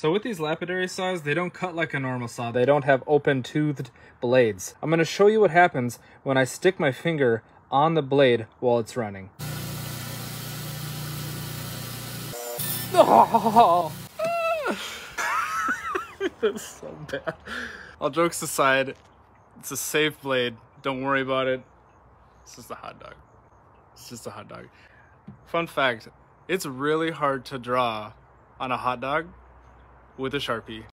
So with these lapidary saws, they don't cut like a normal saw. They don't have open toothed blades. I'm gonna show you what happens when I stick my finger on the blade while it's running. Oh. That's so bad. All jokes aside, it's a safe blade. Don't worry about it. It's just a hot dog. It's just a hot dog. Fun fact, it's really hard to draw on a hot dog with a Sharpie.